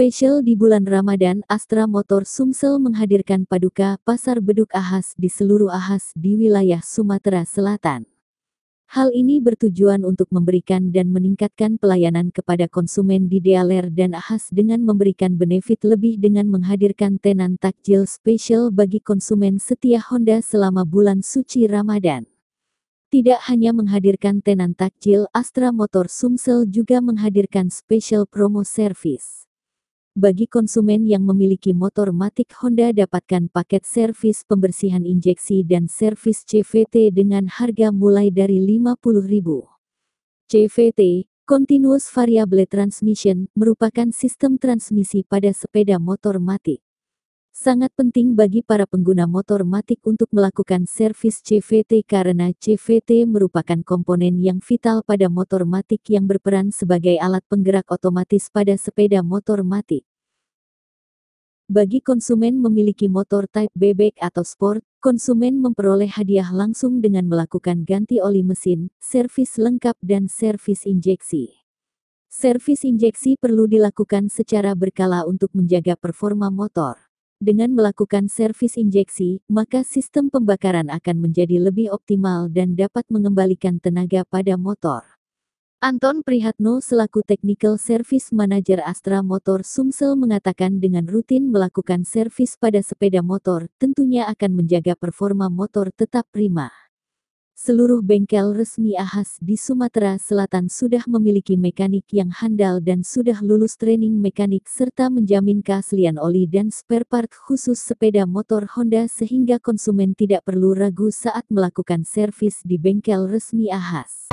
Spesial di bulan Ramadan, Astra Motor Sumsel menghadirkan Paduka Pasar Beduk Ahas di seluruh Ahas di wilayah Sumatera Selatan. Hal ini bertujuan untuk memberikan dan meningkatkan pelayanan kepada konsumen di Dealer dan Ahas dengan memberikan benefit lebih dengan menghadirkan tenan takjil spesial bagi konsumen setia Honda selama bulan suci Ramadan. Tidak hanya menghadirkan tenan takjil, Astra Motor Sumsel juga menghadirkan special promo service. Bagi konsumen yang memiliki motor Matic Honda dapatkan paket servis pembersihan injeksi dan servis CVT dengan harga mulai dari Rp50.000. CVT, Continuous Variable Transmission, merupakan sistem transmisi pada sepeda motor Matic. Sangat penting bagi para pengguna motor Matic untuk melakukan servis CVT karena CVT merupakan komponen yang vital pada motor Matic yang berperan sebagai alat penggerak otomatis pada sepeda motor Matic. Bagi konsumen memiliki motor type bebek atau sport, konsumen memperoleh hadiah langsung dengan melakukan ganti oli mesin, servis lengkap dan servis injeksi. Servis injeksi perlu dilakukan secara berkala untuk menjaga performa motor. Dengan melakukan servis injeksi, maka sistem pembakaran akan menjadi lebih optimal dan dapat mengembalikan tenaga pada motor. Anton Prihatno selaku Technical Service Manager Astra Motor Sumsel mengatakan dengan rutin melakukan servis pada sepeda motor, tentunya akan menjaga performa motor tetap prima. Seluruh bengkel resmi Ahas di Sumatera Selatan sudah memiliki mekanik yang handal dan sudah lulus training mekanik serta menjamin keaslian oli dan spare part khusus sepeda motor Honda sehingga konsumen tidak perlu ragu saat melakukan servis di bengkel resmi Ahas.